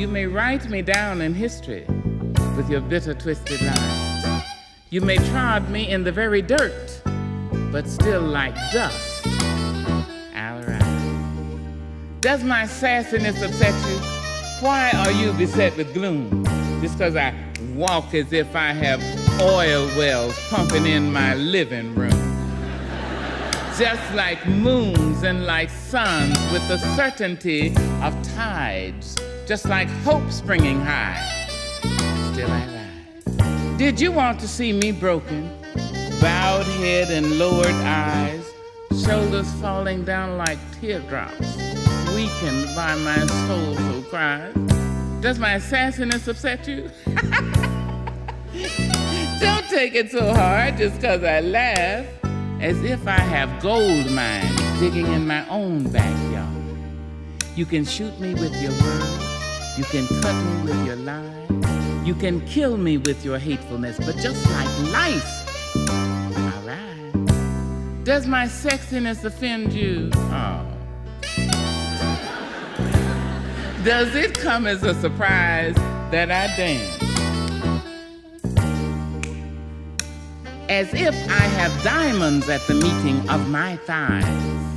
You may write me down in history with your bitter, twisted lies. You may trod me in the very dirt, but still like dust. All right. Does my sassiness upset you? Why are you beset with gloom? Just because I walk as if I have oil wells pumping in my living room. Just like moons and like suns with the certainty of tides, just like hope springing high. Still I rise. Did you want to see me broken? Bowed head and lowered eyes, shoulders falling down like teardrops, weakened by my soulful cries. Does my sassiness upset you? Don't take it so hard just because I laugh, as if I have gold mines digging in my own backyard. You can shoot me with your words, you can cut me with your lies, you can kill me with your hatefulness, but just like life, all right. Does my sexiness offend you? Oh. Does it come as a surprise that I dance? As if I have diamonds at the meeting of my thighs.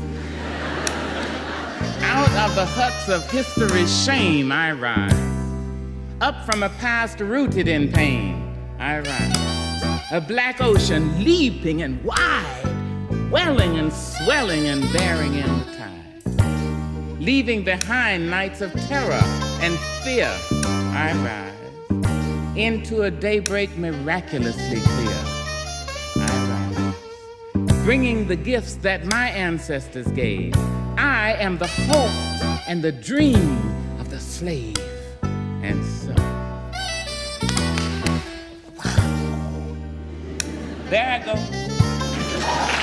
Out of the huts of history's shame I rise. Up from a past rooted in pain I rise. A black ocean leaping and wide, welling and swelling and bearing in the tide. Leaving behind nights of terror and fear I rise. Into a daybreak miraculously clear I rise. Bringing the gifts that my ancestors gave. I am the hope and the dream of the slave. And so, wow. There I go.